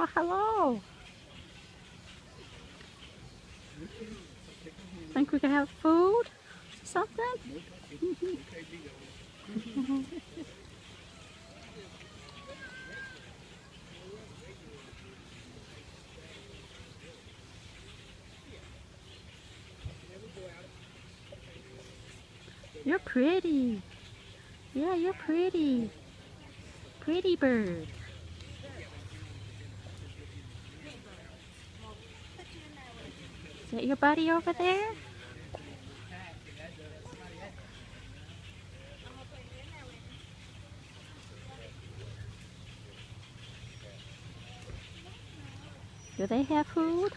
Well, hello. Think we could have food? Something? You're pretty. Yeah, you're pretty. Pretty bird. Is that your buddy over there? Do they have food?